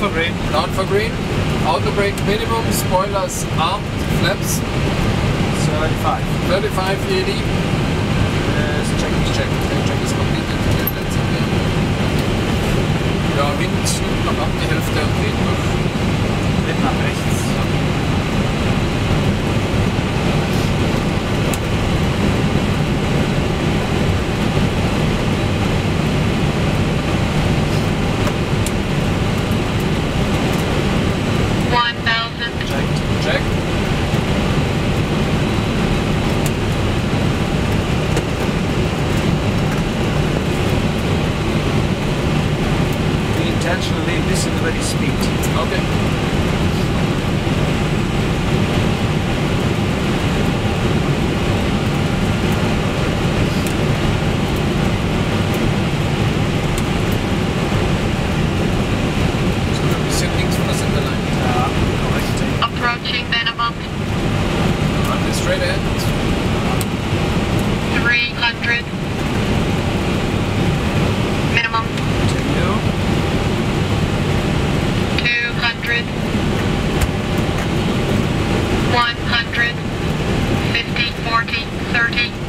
for green. For green. Auto brake minimum, spoilers armed, flaps. 35. 35 ED. 30.